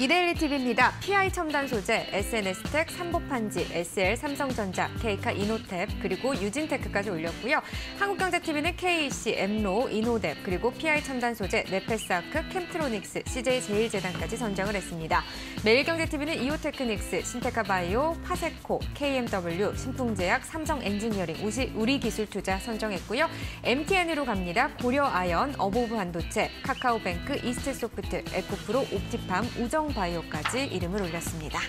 이데일리 TV입니다. PI 첨단 소재, SNS텍, 삼보판지, SL, 삼성전자, 케이카 이노뎁, 그리고 유진테크까지 올렸고요. 한국경제TV는 KEC, 엠로, 이노뎁, 그리고 PI 첨단 소재, 네페스아크, 켐트로닉스, CJ 제일제당까지 선정을 했습니다. 매일경제TV는 이오테크닉스, 신테카바이오, 파세코, KMW, 신풍제약, 삼성엔지니어링, 우리기술투자 선정했고요. MTN으로 갑니다. 고려아연, 어보브 반도체, 카카오뱅크, 이스트소프트, 에코프로, 옵티팜, 우정 바이오까지 이름을 올렸습니다.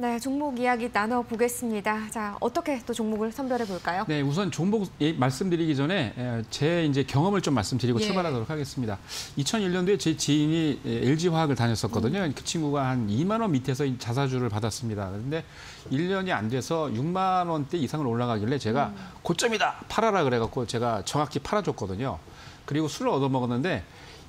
네, 종목 이야기 나눠보겠습니다. 자, 어떻게 또 종목을 선별해 볼까요? 네, 우선 종목 예, 말씀드리기 전에 제 이제 경험을 좀 말씀드리고 예. 출발하도록 하겠습니다. 2001년도에 제 지인이 LG화학을 다녔었거든요. 음. 그 친구가 한 2만 원 밑에서 자사주를 받았습니다. 그런데 1년이 안 돼서 6만 원대 이상을 올라가길래 제가 음. 고점이다 팔아라 그래갖고 제가 정확히 팔아줬거든요. 그리고 술을 얻어먹었는데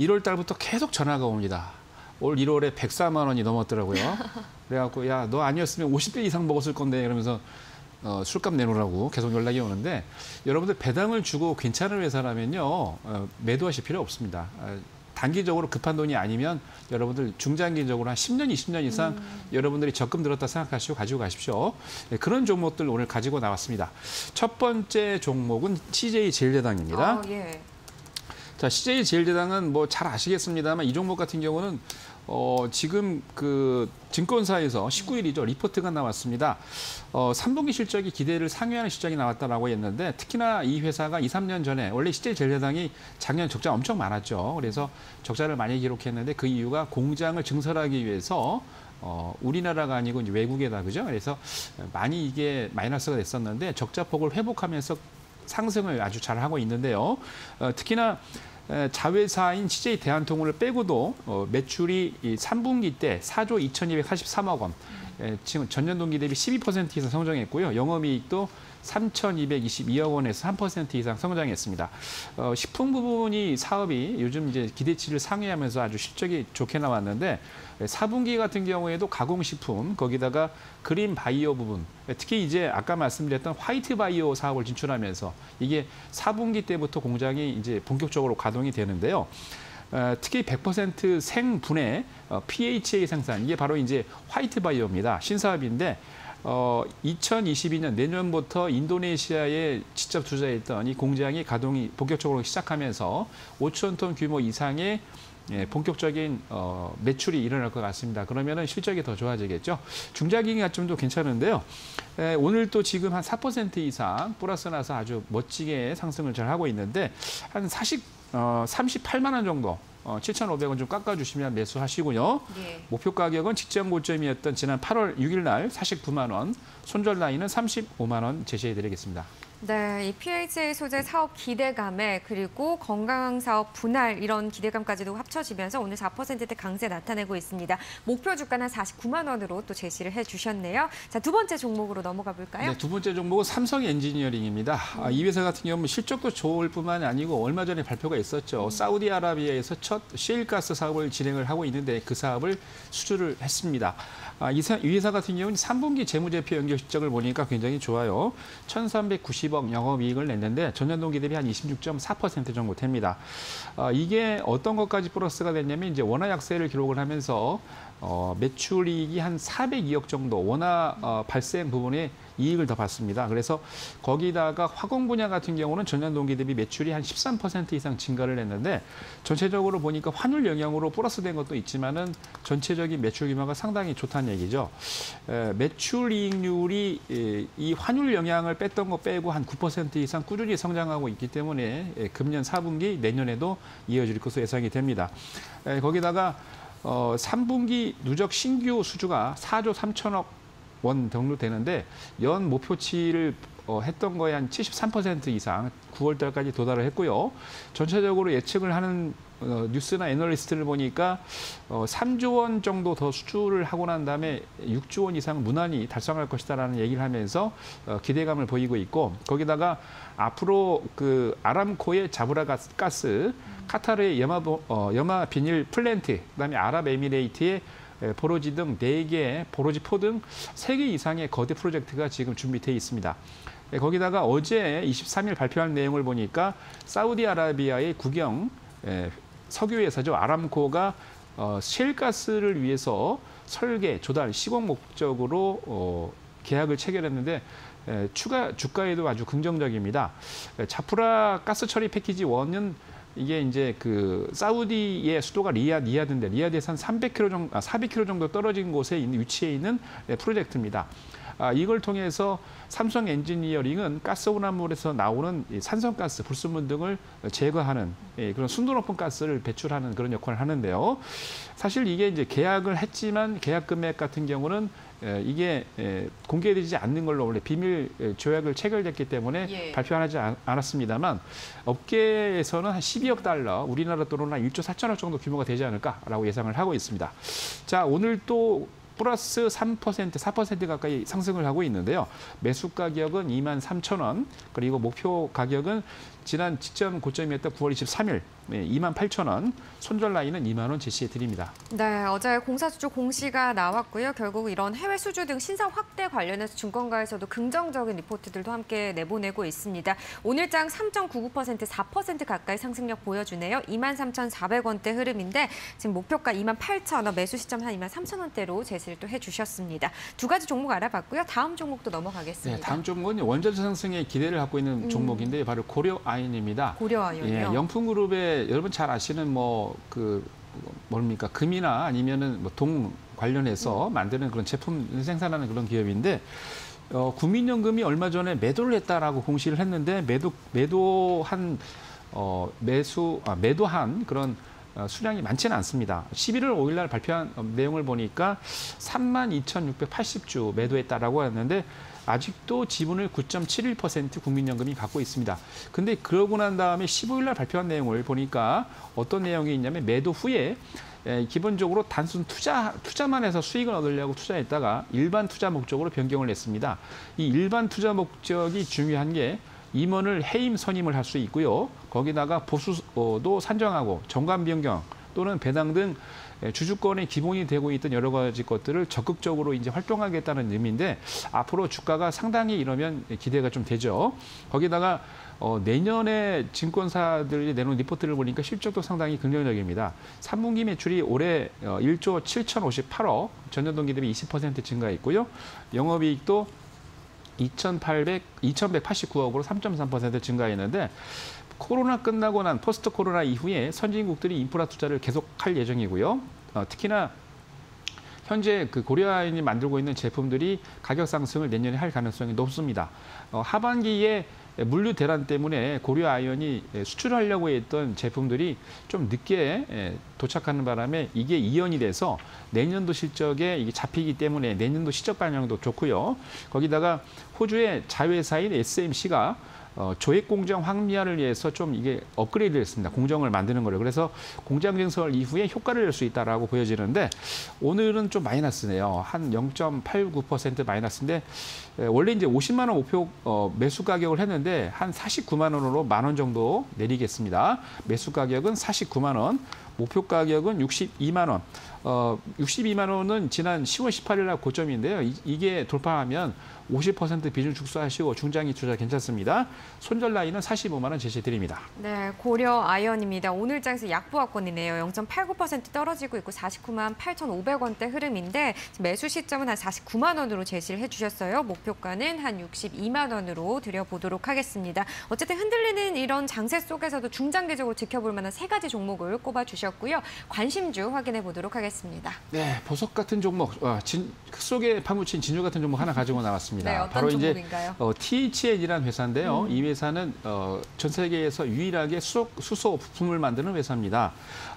1월 달부터 계속 전화가 옵니다. 올 1월에 104만 원이 넘었더라고요. 그래갖고 야 너 아니었으면 50배 이상 먹었을 건데 이러면서 어, 술값 내놓으라고 계속 연락이 오는데 여러분들 배당을 주고 괜찮은 회사라면요 어, 매도하실 필요 없습니다. 어, 단기적으로 급한 돈이 아니면 여러분들 중장기적으로 한 10년, 20년 이상 음. 여러분들이 적금 들었다 생각하시고 가지고 가십시오. 네, 그런 종목들 오늘 가지고 나왔습니다. 첫 번째 종목은 CJ 제일대당입니다. 아, 예. 자, CJ 제일대당은 뭐 잘 아시겠습니다만 이 종목 같은 경우는 어, 지금 그 증권사에서 19일이죠. 리포트가 나왔습니다. 어, 3분기 실적이 기대를 상회하는 실적이 나왔다라고 했는데 특히나 이 회사가 2, 3년 전에 원래 CJ 제일대당이 작년 적자 엄청 많았죠. 그래서 적자를 많이 기록했는데 그 이유가 공장을 증설하기 위해서 어, 우리나라가 아니고 이제 외국에다 그죠? 그래서 많이 이게 마이너스가 됐었는데 적자폭을 회복하면서 상승을 아주 잘 하고 있는데요. 어, 특히나 에, 자회사인 CJ 대한통운을 빼고도 어, 매출이 이 3분기 때 4조 2,283억 원, 에, 지금 전년 동기 대비 12% 이상 성장했고요. 영업이익도 3,222억 원에서 3% 이상 성장했습니다. 어, 식품 부분이 사업이 요즘 이제 기대치를 상회하면서 아주 실적이 좋게 나왔는데 4분기 같은 경우에도 가공식품 거기다가 그린 바이오 부분 특히 이제 아까 말씀드렸던 화이트 바이오 사업을 진출하면서 이게 4분기 때부터 공장이 이제 본격적으로 가동이 되는데요. 어, 특히 100% 생분해 어, PHA 생산 이게 바로 이제 화이트 바이오입니다. 신사업인데 어, 2022년 내년부터 인도네시아에 직접 투자했던 이 공장이 가동이 본격적으로 시작하면서 5천 톤 규모 이상의 예, 본격적인 어, 매출이 일어날 것 같습니다. 그러면은 실적이 더 좋아지겠죠. 중장기 가점도 괜찮은데요. 에, 오늘 또 지금 한 4% 이상 플러스 나서 아주 멋지게 상승을 잘 하고 있는데 한 40, 어, 38만 원 정도 어, 7,500원 좀 깎아주시면 매수하시고요. 예. 목표 가격은 직전 고점이었던 지난 8월 6일 날 49만 원, 손절 라인은 35만 원 제시해드리겠습니다. 네, 이 PHA 소재 사업 기대감에 그리고 건강 사업 분할 이런 기대감까지도 합쳐지면서 오늘 4%대 강세 나타내고 있습니다. 목표 주가는 한 49만 원으로 또 제시를 해주셨네요. 자, 두 번째 종목으로 넘어가 볼까요? 네, 두 번째 종목은 삼성 엔지니어링입니다. 아, 이 회사 같은 경우는 실적도 좋을 뿐만 아니고 얼마 전에 발표가 있었죠. 사우디아라비아에서 첫 셰일가스 사업을 진행을 하고 있는데 그 사업을 수주를 했습니다. 아, 이, 사- 이 회사 같은 경우는 3분기 재무제표 연결 실적을 보니까 굉장히 좋아요. 1,390억 영업이익을 냈는데 전년 동기 대비 한26.4% 정도 됩니다. 아, 이게 어떤 것까지 플러스가 됐냐면 이제 원화 약세를 기록을 하면서 어, 매출이익이 한 402억 정도 원화 어, 발생 부분에 이익을 더 받습니다. 그래서 거기다가 화공 분야 같은 경우는 전년 동기 대비 매출이 한 13% 이상 증가를 했는데 전체적으로 보니까 환율 영향으로 플러스된 것도 있지만은 전체적인 매출 규모가 상당히 좋다는 얘기죠. 에, 매출 이익률이 에, 이 환율 영향을 뺐던 거 빼고 한 9% 이상 꾸준히 성장하고 있기 때문에 에, 금년 4분기 내년에도 이어질 것으로 예상이 됩니다. 에, 거기다가 어, 3분기 누적 신규 수주가 4조 3천억 원 정도 되는데 연 목표치를 어, 했던 거에 한 73% 이상 9월 달까지 도달을 했고요. 전체적으로 예측을 하는 어, 뉴스나 애널리스트를 보니까 어, 3조 원 정도 더 수주를 하고 난 다음에 6조 원 이상 무난히 달성할 것이다라는 얘기를 하면서 어, 기대감을 보이고 있고 거기다가 앞으로 그 아람코의 자브라 가스, 가스 카타르의 염화, 보- 어, 염화 비닐 플랜트, 그다음에 아랍에미레이트의 에, 보로지 등 네개 보로지 포등세개 이상의 거대 프로젝트가 지금 준비돼 있습니다. 에, 거기다가 어제 23일 발표한 내용을 보니까 사우디아라비아의 국영 에, 석유 회사죠. 아람코가 어, 셰일가스를 위해서 설계, 조달, 시공 목적으로 어, 계약을 체결했는데 에, 추가 주가에도 아주 긍정적입니다. 에, 자프라 가스 처리 패키지 1은 이게 이제 그 사우디의 수도가 리야 리야드인데 리야드에서 한 300km 정도, 아, 400km 정도 떨어진 곳에 있는 위치해 있는 네, 프로젝트입니다. 아, 이걸 통해서 삼성 엔지니어링은 가스 혼합물에서 나오는 이 산성가스, 불순물 등을 제거하는 예, 그런 순도 높은 가스를 배출하는 그런 역할을 하는데요. 사실 이게 이제 계약을 했지만 계약 금액 같은 경우는 에, 이게 에, 공개되지 않는 걸로 원래 비밀 에, 조약을 체결됐기 때문에 예. 발표하지 않- 않았습니다만 업계에서는 한 12억 달러, 우리나라 돈으로 한 1조 4천억 정도 규모가 되지 않을까라고 예상을 하고 있습니다. 자, 오늘 또 플러스 3%, 4% 가까이 상승을 하고 있는데요. 매수 가 격은 2만 3천 원, 그리고 목표 가격은 지난 직전 고점이었던 9월 23일 2만 8천 원, 손절 라인은 2만 원 제시해 드립니다. 네, 어제 공사수주 공시가 나왔고요. 결국 이런 해외 수주 등 신사 확대 관련해서 증권가에서도 긍정적인 리포트들도 함께 내보내고 있습니다. 오늘장 3.99% 4% 가까이 상승력 보여주네요. 23,400원대 흐름인데 지금 목표가 28,000원, 매수 시점 한 23,000원대로 제시를 또 해주셨습니다. 두 가지 종목 알아봤고요. 다음 종목도 넘어가겠습니다. 네, 다음 종목은 원자재 상승에 기대를 갖고 있는 음. 종목인데 바로 고려 아 인입니다. 고려아연이요. 예, 영풍 그룹의 여러분 잘 아시는 뭐 그 뭡니까 금이나 아니면은 뭐 동 관련해서 만드는 그런 제품 생산하는 그런 기업인데 어, 국민연금이 얼마 전에 매도를 했다라고 공시를 했는데 매도 매도한 어, 매수 아, 매도한 그런 어, 수량이 많지는 않습니다. 11월 5일 날 발표한 어, 내용을 보니까 32,680주 매도했다라고 했는데 아직도 지분을 9.71% 국민연금이 갖고 있습니다. 근데 그러고 난 다음에 15일 날 발표한 내용을 보니까 어떤 내용이 있냐면 매도 후에 에, 기본적으로 단순 투자 투자만 해서 수익을 얻으려고 투자했다가 일반 투자 목적으로 변경을 했습니다. 이 일반 투자 목적이 중요한 게 임원을 해임 선임을 할 수 있고요. 거기다가 보수도 산정하고 정관 변경 또는 배당 등 주주권의 기본이 되고 있던 여러 가지 것들을 적극적으로 이제 활동하겠다는 의미인데 앞으로 주가가 상당히 이러면 기대가 좀 되죠. 거기다가 어, 내년에 증권사들이 내놓은 리포트를 보니까 실적도 상당히 긍정적입니다. 3분기 매출이 올해 어, 1조 7,058억, 전년 동기 대비 20% 증가했고요. 영업이익도 2,800, 2,189억으로 3.3% 증가했는데 코로나 끝나고 난 포스트 코로나 이후에 선진국들이 인프라 투자를 계속할 예정이고요. 어, 특히나 현재 그 고려아연이 만들고 있는 제품들이 가격 상승을 내년에 할 가능성이 높습니다. 어, 하반기에 물류 대란 때문에 고려아연이 수출하려고 했던 제품들이 좀 늦게 예, 도착하는 바람에 이게 이연이 돼서 내년도 실적에 이게 잡히기 때문에 내년도 실적 반영도 좋고요. 거기다가 호주의 자회사인 SMC가 어, 조액 공정 황미화를 위해서 좀 이게 업그레이드를 했습니다. 공정을 만드는 거를. 그래서 공장 증설 이후에 효과를 낼 수 있다라고 보여지는데 오늘은 좀 마이너스네요. 한 0.89% 마이너스인데 에, 원래 이제 50만 원 목표 어, 매수 가격을 했는데 한 49만 원으로 만 원 정도 내리겠습니다. 매수 가격은 49만 원, 목표 가격은 62만 원. 어, 62만 원은 지난 10월 18일 날 고점인데요. 이, 이게 돌파하면 50% 비중 축소하시고 중장기 투자 괜찮습니다. 손절 라인은 45만 원 제시해 드립니다. 네, 고려 아연입니다. 오늘 장에서 약보합권이네요. 0.89% 떨어지고 있고 49만 8,500원대 흐름인데 매수 시점은 한 49만 원으로 제시를 해주셨어요. 목표가는 한 62만 원으로 드려보도록 하겠습니다. 어쨌든 흔들리는 이런 장세 속에서도 중장기적으로 지켜볼 만한 세 가지 종목을 꼽아주셨고요. 관심주 확인해 보도록 하겠습니다. 네, 보석 같은 종목, 어, 진, 속에 파묻힌 진주 같은 종목 하나 가지고 나왔습니다. 네, 바로 이제 종목인가요? 어, THN이라는 회사인데요. 이 회사는 어, 전 세계에서 유일하게 수소, 수소 부품을 만드는 회사입니다.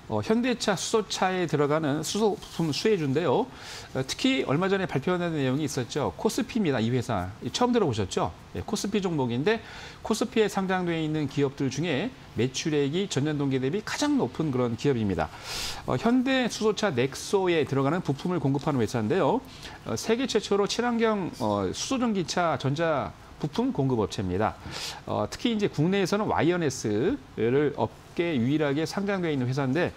어, 현대차 수소차에 들어가는 수소 부품 수혜주인데요. 어, 특히 얼마 전에 발표된 내용이 있었죠. 코스피입니다. 이 회사 처음 들어보셨죠? 예, 코스피 종목인데 코스피에 상장되어 있는 기업들 중에 매출액이 전년 동기 대비 가장 높은 그런 기업입니다. 어, 현대 수소차 넥소에 들어가는 부품을 공급하는 회사인데요. 어, 세계 최초로 친환경 어, 수소전기차 전자 부품 공급 업체입니다. 어, 특히 이제 국내에서는 와이어네스를 업계 유일하게 상장되어 있는 회사인데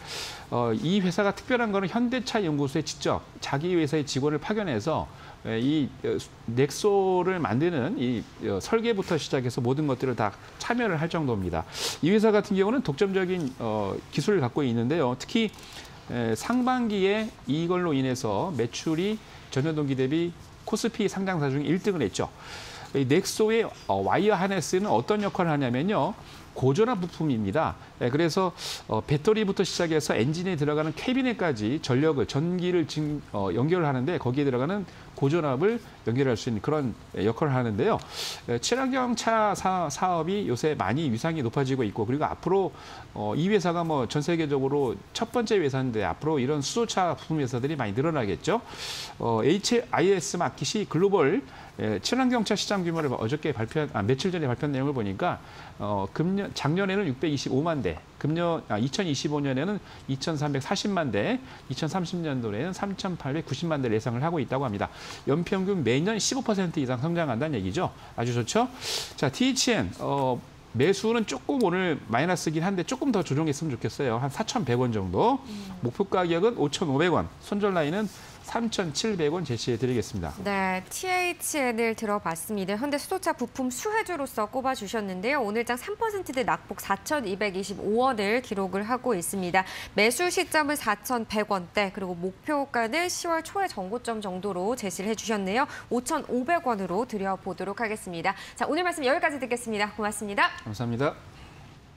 어, 이 회사가 특별한 거는 현대차 연구소에 직접 자기 회사의 직원을 파견해서 에, 이 어, 넥소를 만드는 이 어, 설계부터 시작해서 모든 것들을 다 참여를 할 정도입니다. 이 회사 같은 경우는 독점적인 어, 기술을 갖고 있는데요. 특히 에, 상반기에 이걸로 인해서 매출이 전년 동기 대비 코스피 상장사 중에 1등을 했죠. 이 넥소의 어, 와이어 하네스는 어떤 역할을 하냐면요. 고전압 부품입니다. 예, 그래서 어, 배터리부터 시작해서 엔진에 들어가는 캐비넷까지 전력을 전기를 진, 어, 연결을 하는데 거기에 들어가는 고전압을 연결할 수 있는 그런 예, 역할을 하는데요. 예, 친환경 차 사, 사업이 요새 많이 위상이 높아지고 있고 그리고 앞으로 어, 이 회사가 뭐 전 세계적으로 첫 번째 회사인데 앞으로 이런 수소차 부품 회사들이 많이 늘어나겠죠. 어, HIS 마켓이 글로벌 예, 친환경차 시장 규모를 어저께 발표한 아, 며칠 전에 발표한 내용을 보니까 어, 금년 작년에는 625만 대, 금년 아, 2025년에는 2,340만 대, 2030년도에는 3,890만 대를 예상을 하고 있다고 합니다. 연평균 매년 15% 이상 성장한다는 얘기죠. 아주 좋죠. 자, THN 어, 매수는 조금 오늘 마이너스긴 한데 조금 더 조정했으면 좋겠어요. 한 4,100원 정도. 목표 가격은 5,500원. 손절 라인은 3,700원 제시해 드리겠습니다. 네, THN을 들어봤습니다. 현대 수소차 부품 수혜주로서 꼽아주셨는데요. 오늘장 3%대 낙폭 4,225원을 기록을 하고 있습니다. 매수 시점은 4,100원대, 그리고 목표가는 10월 초에 정고점 정도로 제시를 해주셨네요. 5,500원으로 드려보도록 하겠습니다. 자, 오늘 말씀 여기까지 듣겠습니다. 고맙습니다. 감사합니다.